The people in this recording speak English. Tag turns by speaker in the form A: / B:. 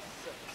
A: Yes. sir.